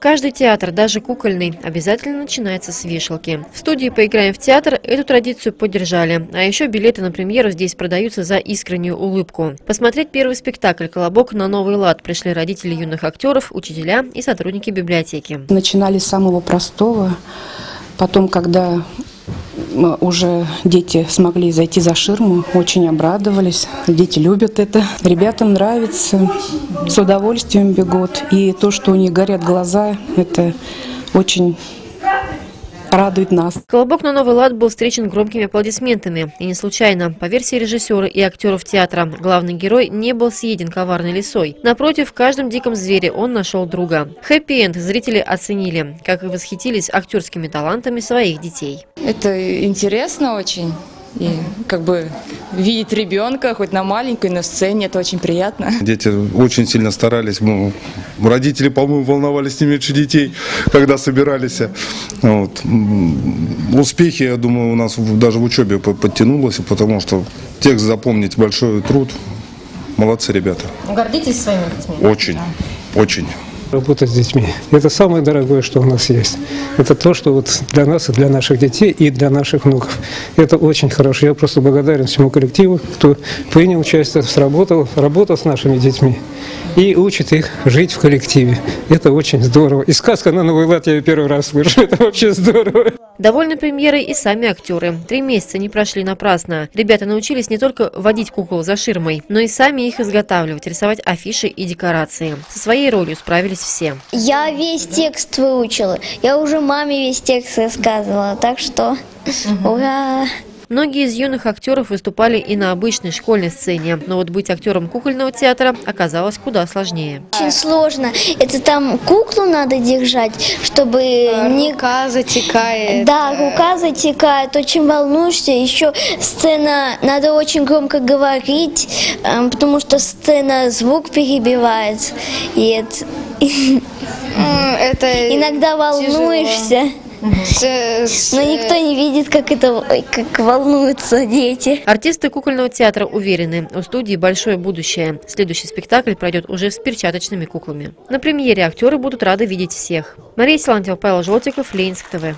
Каждый театр, даже кукольный, обязательно начинается с вешалки. В студии «Поиграем в театр» эту традицию поддержали. А еще билеты на премьеру здесь продаются за искреннюю улыбку. Посмотреть первый спектакль «Колобок» на новый лад пришли родители юных актеров, учителя и сотрудники библиотеки. Начинали с самого простого. Потом, когда уже дети смогли зайти за ширму, очень обрадовались. Дети любят это. Ребятам нравится, с удовольствием бегут. И то, что у них горят глаза, это очень радует нас. Колобок на новый лад был встречен громкими аплодисментами. И не случайно. По версии режиссера и актеров театра, главный герой не был съеден коварной лисой. Напротив, в каждом диком звере он нашел друга. Хэппи-энд зрители оценили, как и восхитились актерскими талантами своих детей. Это интересно очень. И как бы видеть ребенка хоть на маленькой, на сцене, это очень приятно. Дети очень сильно старались. Ну, родители, по-моему, волновались не меньше детей, когда собирались. Вот. Успехи, я думаю, у нас даже в учебе подтянулось, потому что текст запомнить большой труд. Молодцы ребята. Гордитесь своими детьми? Очень, очень. Работать с детьми. Это самое дорогое, что у нас есть. Это то, что вот для нас и для наших детей, и для наших внуков. Это очень хорошо. Я просто благодарен всему коллективу, кто принял участие, сработал, работал с нашими детьми и учит их жить в коллективе. Это очень здорово. И сказка на Новый лад я первый раз слышу. Это вообще здорово. Довольны премьерой и сами актеры. Три месяца не прошли напрасно. Ребята научились не только водить кукол за ширмой, но и сами их изготавливать, рисовать афиши и декорации. Со своей ролью справились все. Я весь текст выучила. Я уже маме весь текст рассказывала, так что ура! Многие из юных актеров выступали и на обычной школьной сцене, но вот быть актером кукольного театра оказалось куда сложнее. Очень сложно. Это там куклу надо держать, чтобы не... Рука затекает. Да, рука затекает, очень волнуешься. Еще сцена, надо очень громко говорить, эм, потому что сцена звук перебивает. И это... Это Иногда волнуешься. Но никто не видит, как это, как волнуются дети. Артисты кукольного театра уверены, у студии большое будущее. Следующий спектакль пройдет уже с перчаточными куклами. На премьере актеры будут рады видеть всех. Мария Силантьева, Павел Желтиков, Ленинск ТВ.